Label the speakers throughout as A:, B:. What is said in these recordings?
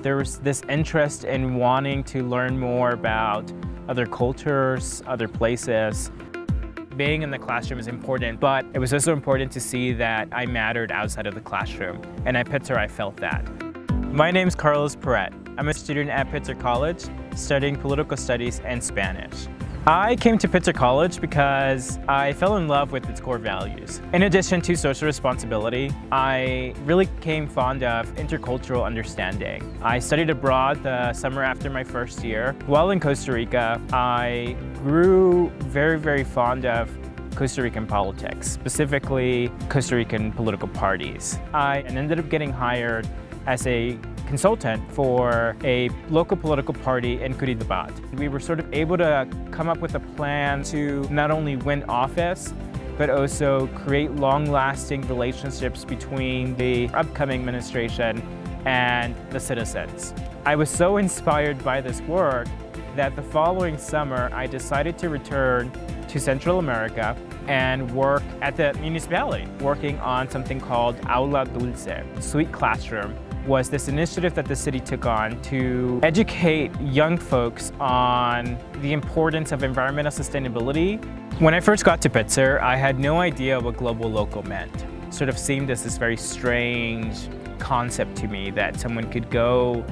A: There was this interest in wanting to learn more about other cultures, other places. Being in the classroom is important, but it was also important to see that I mattered outside of the classroom. And at Pitzer, I felt that. My name is Carlos Perrett. I'm a student at Pitzer College studying political studies and Spanish. I came to Pitzer College because I fell in love with its core values. In addition to social responsibility, I really came fond of intercultural understanding. I studied abroad the summer after my first year. While in Costa Rica, I grew very, very fond of Costa Rican politics, specifically Costa Rican political parties. I ended up getting hired as a consultant for a local political party in Curridabat. We were sort of able to come up with a plan to not only win office, but also create long-lasting relationships between the upcoming administration and the citizens. I was so inspired by this work that the following summer I decided to return to Central America and work at the municipality, working on something called Aula Dulce, Sweet Classroom, was this initiative that the city took on to educate young folks on the importance of environmental sustainability. When I first got to Pitzer, I had no idea what global local meant. Sort of seemed as this very strange concept to me that someone could go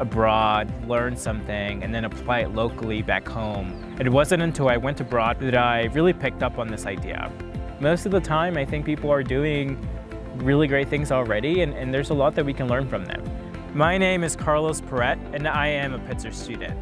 A: abroad, learn something, and then apply it locally back home. It wasn't until I went abroad that I really picked up on this idea. Most of the time, I think people are doing really great things already, and, and there's a lot that we can learn from them. My name is Carlos Perrett, and I am a Pitzer student.